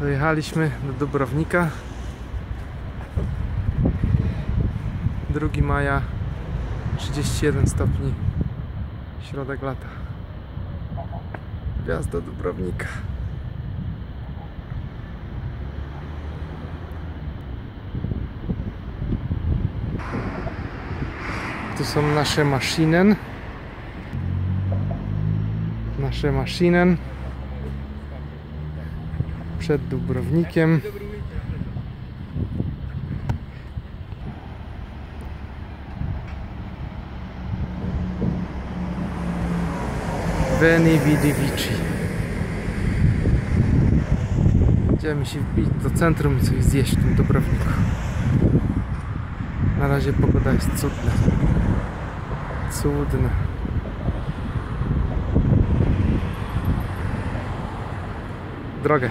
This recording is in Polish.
Dojechaliśmy do Dubrownika. 2 maja 31 stopni środek lata. Wjazd do Dubrownika. Tu są nasze maszynen. Nasze maszynen. Przed Dubrownikiem. Veni Vidi Vici. Idziemy się wbić do centrum i coś zjeść w tym Dubrowniku. Na razie pogoda jest cudna. Cudna. Drogę.